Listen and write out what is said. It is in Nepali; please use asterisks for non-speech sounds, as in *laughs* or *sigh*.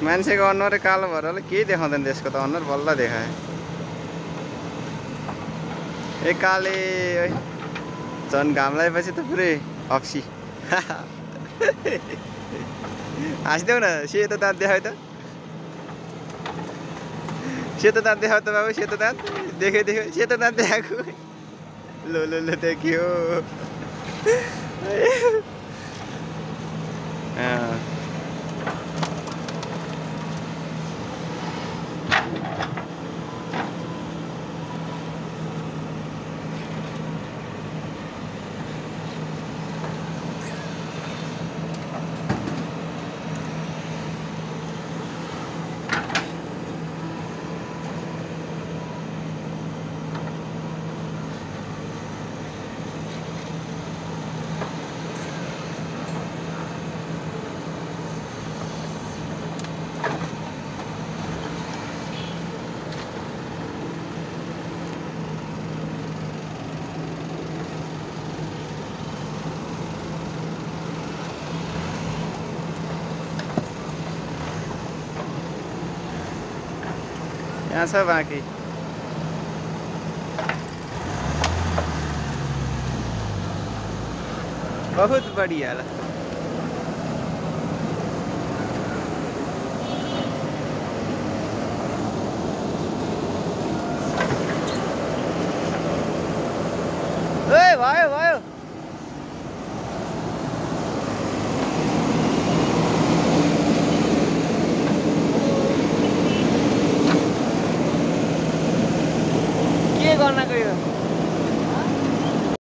मान्छेको अनुहारै कालो भएर होला केही देखाउँदैन त्यसको त अनुहार बल्ल देखाए ए काले ओइ झन् घाम लगाएपछि त पुरै अप्सी हाँसिदेऊ न सेतो दाँत देखायो त। सेतो दाँत देखाऊ त बाबु सेतो दाँत। देख्यो देख्यो सेतो दाँत देखाएको। लो लो लो देखियो। *laughs* यहाँ सब वहाँ बहुत बढ़िया लगता के गर्न गयो।